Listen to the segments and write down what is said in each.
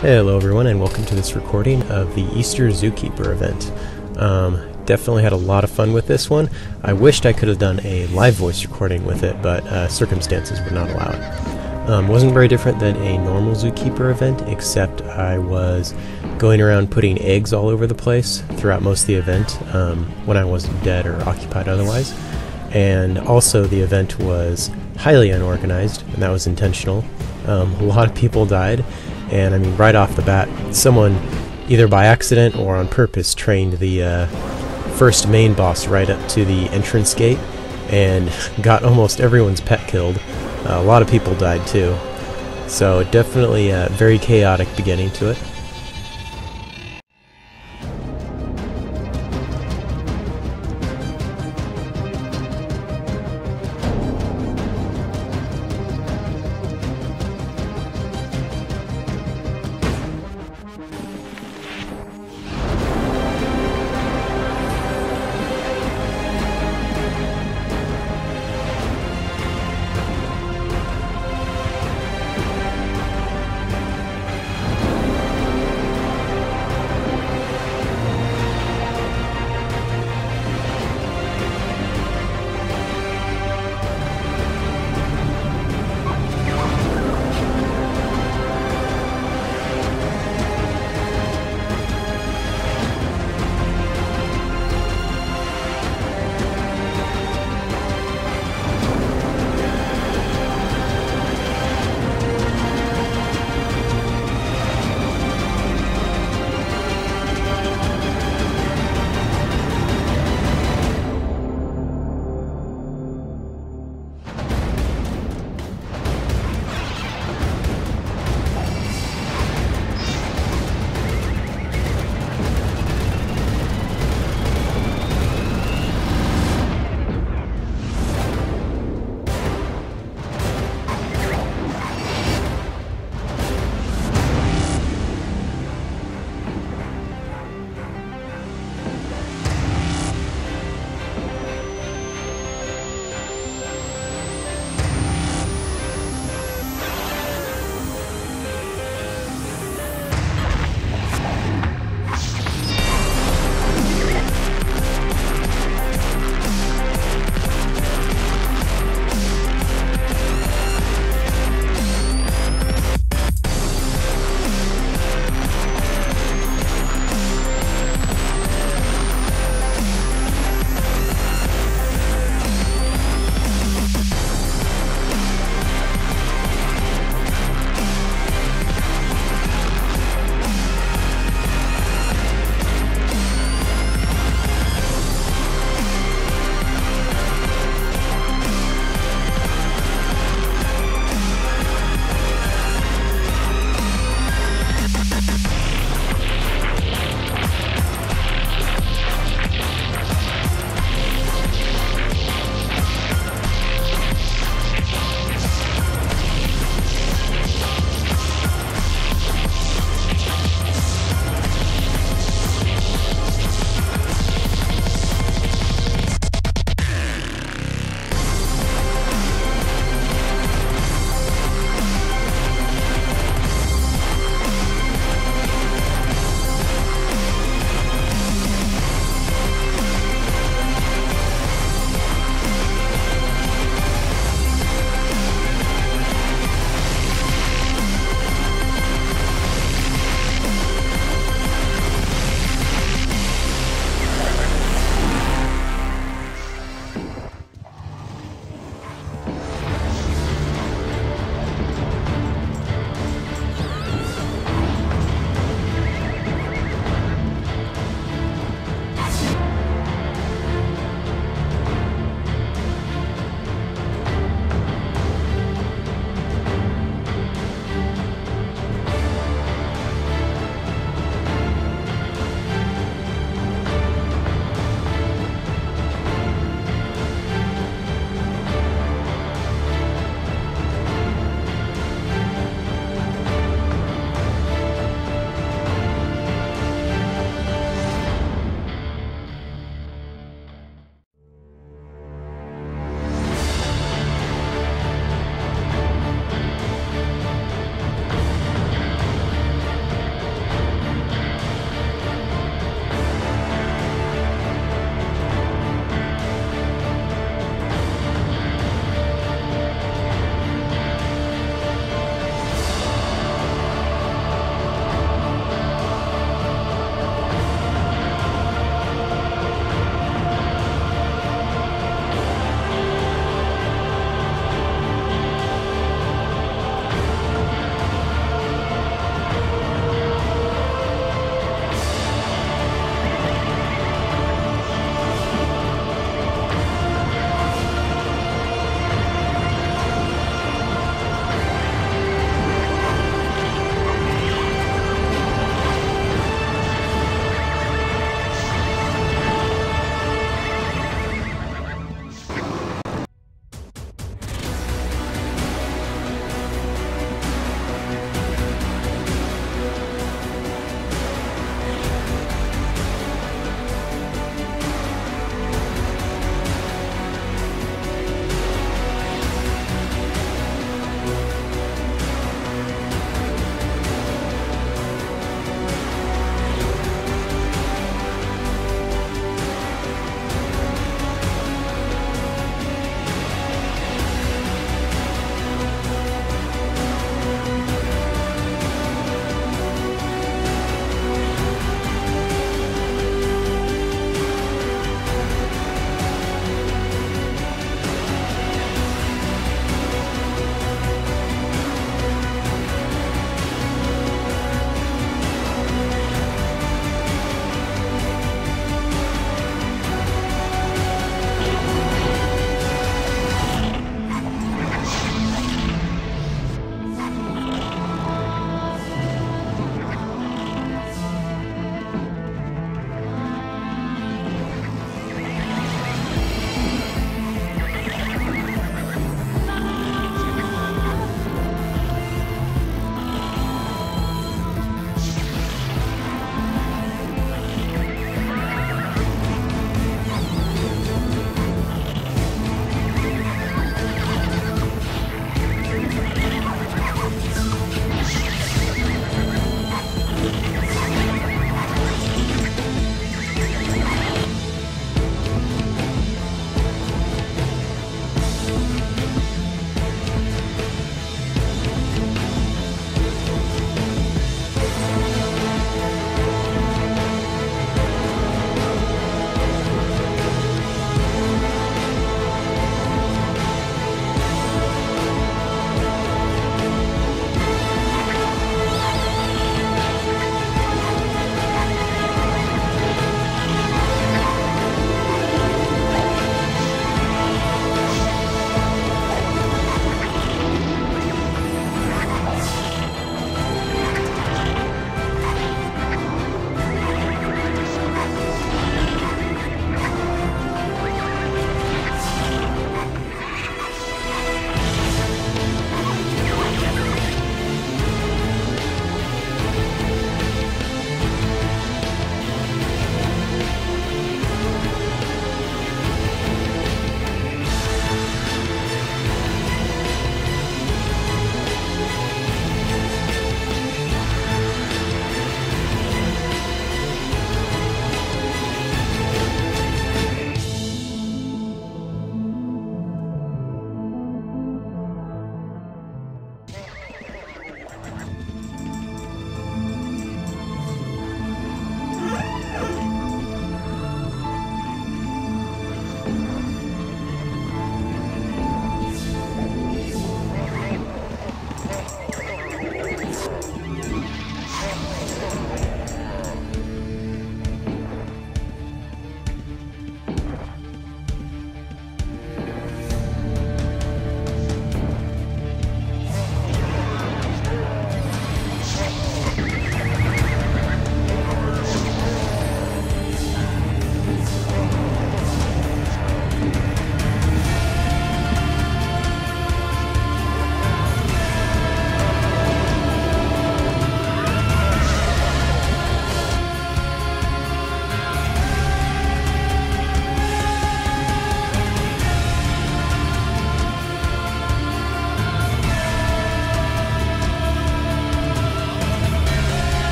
Hello, everyone, and welcome to this recording of the Easter Zookeeper event. Um, definitely had a lot of fun with this one. I wished I could have done a live voice recording with it, but uh, circumstances would not allow it. Um, wasn't very different than a normal zookeeper event, except I was going around putting eggs all over the place throughout most of the event um, when I wasn't dead or occupied otherwise. And also, the event was highly unorganized, and that was intentional. Um, a lot of people died, and I mean, right off the bat, someone either by accident or on purpose trained the uh, first main boss right up to the entrance gate and got almost everyone's pet killed. Uh, a lot of people died too. So definitely a very chaotic beginning to it.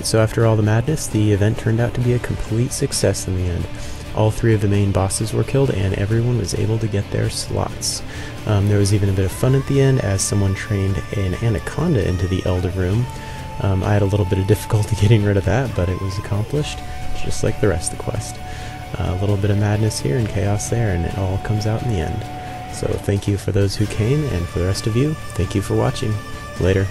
Alright, so after all the madness, the event turned out to be a complete success in the end. All three of the main bosses were killed, and everyone was able to get their slots. Um, there was even a bit of fun at the end as someone trained an anaconda into the Elder Room. Um, I had a little bit of difficulty getting rid of that, but it was accomplished, just like the rest of the quest. Uh, a little bit of madness here and chaos there, and it all comes out in the end. So thank you for those who came, and for the rest of you, thank you for watching. Later.